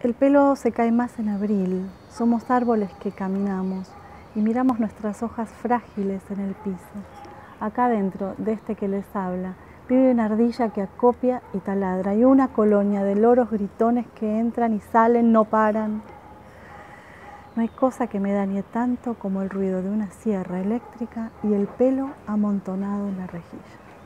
El pelo se cae más en abril, somos árboles que caminamos y miramos nuestras hojas frágiles en el piso. Acá dentro de este que les habla, vive una ardilla que acopia y taladra y una colonia de loros gritones que entran y salen, no paran. No hay cosa que me dañe tanto como el ruido de una sierra eléctrica y el pelo amontonado en la rejilla.